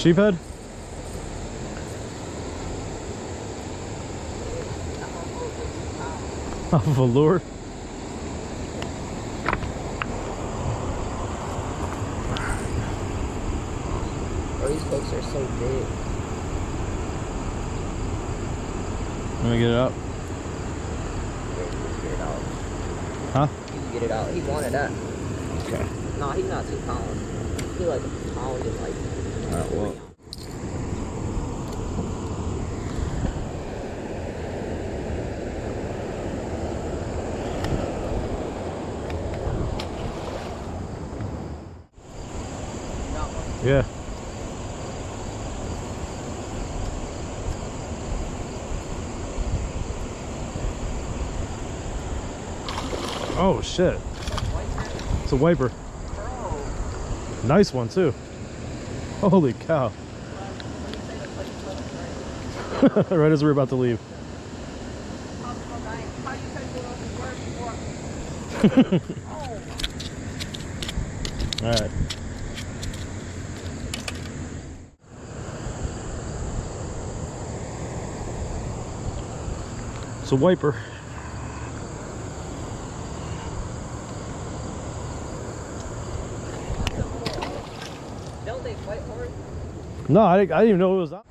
Sheephead? Off of a lure? Oh, these hooks are so big. Let me get it up. Wait, you can get it out. Huh? You can get it out. He wanted that. Okay. No, he's not two pounds. He like a pound and like. Alright, well. Yeah. Oh shit. It's a wiper. Nice one too. Holy cow. right as we we're about to leave. Alright. It's a wiper. No, I, I didn't even know it was to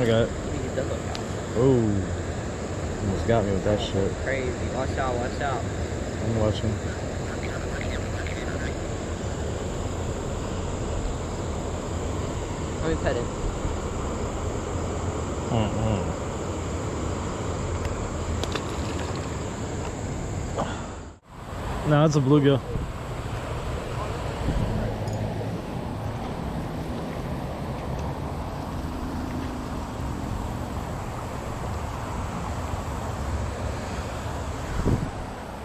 I got it. Let me get the hook out. Oh. Almost got me with that shit. Crazy. Watch out, watch out. I'm watching. Let me pet it. Mm-mm. No, it's a bluegill.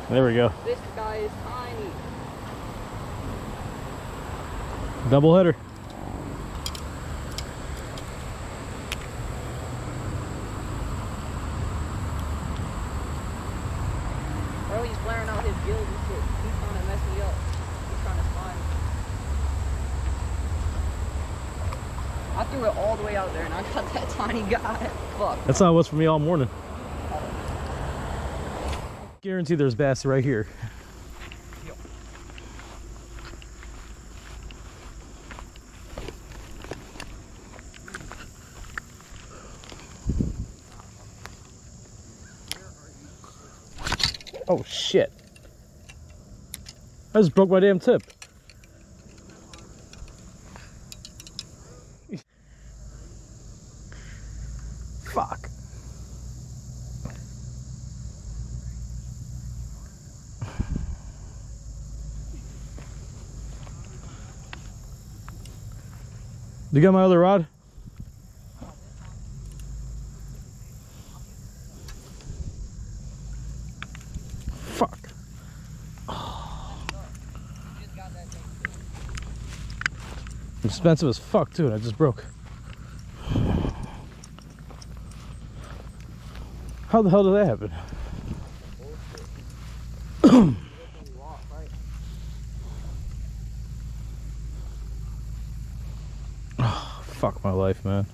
There we go. This guy is tiny. Double header. Bro, he's flaring out his gills and shit. He's trying to mess me up. He's trying to slime. I threw it all the way out there and I got that tiny guy. Fuck. That's how it was for me all morning. Guarantee there's bass right here. Oh shit. I just broke my damn tip. Fuck. You got my other rod? Fuck. Expensive as fuck too, I just broke. How the hell did that happen? Fuck my life, man.